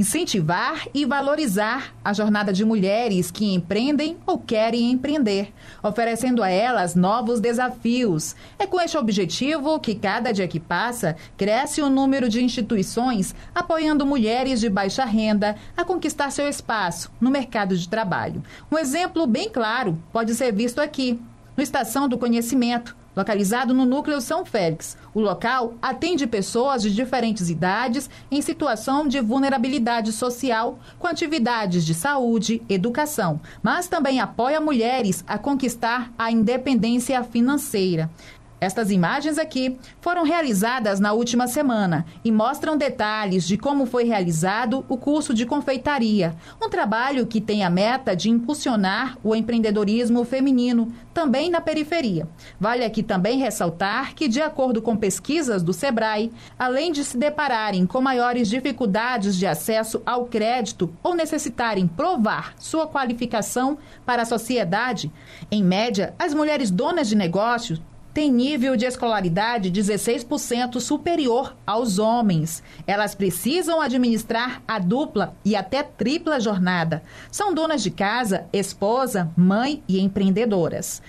incentivar e valorizar a jornada de mulheres que empreendem ou querem empreender, oferecendo a elas novos desafios. É com este objetivo que cada dia que passa cresce o número de instituições apoiando mulheres de baixa renda a conquistar seu espaço no mercado de trabalho. Um exemplo bem claro pode ser visto aqui, no Estação do Conhecimento, localizado no núcleo São Félix. O local atende pessoas de diferentes idades em situação de vulnerabilidade social, com atividades de saúde, educação, mas também apoia mulheres a conquistar a independência financeira. Estas imagens aqui foram realizadas na última semana e mostram detalhes de como foi realizado o curso de confeitaria, um trabalho que tem a meta de impulsionar o empreendedorismo feminino também na periferia. Vale aqui também ressaltar que, de acordo com pesquisas do Sebrae, além de se depararem com maiores dificuldades de acesso ao crédito ou necessitarem provar sua qualificação para a sociedade, em média, as mulheres donas de negócios têm nível de escolaridade 16% superior aos homens. Elas precisam administrar a dupla e até tripla jornada. São donas de casa, esposa, mãe e empreendedoras.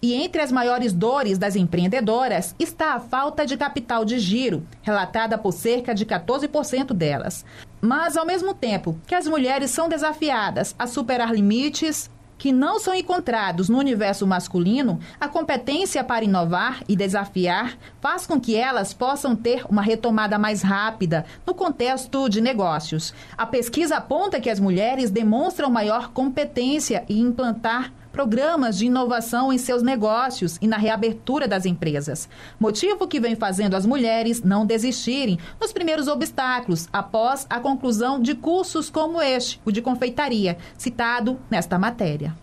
E entre as maiores dores das empreendedoras está a falta de capital de giro, relatada por cerca de 14% delas. Mas, ao mesmo tempo que as mulheres são desafiadas a superar limites, que não são encontrados no universo masculino, a competência para inovar e desafiar faz com que elas possam ter uma retomada mais rápida no contexto de negócios. A pesquisa aponta que as mulheres demonstram maior competência em implantar programas de inovação em seus negócios e na reabertura das empresas. Motivo que vem fazendo as mulheres não desistirem nos primeiros obstáculos após a conclusão de cursos como este, o de confeitaria, citado nesta matéria.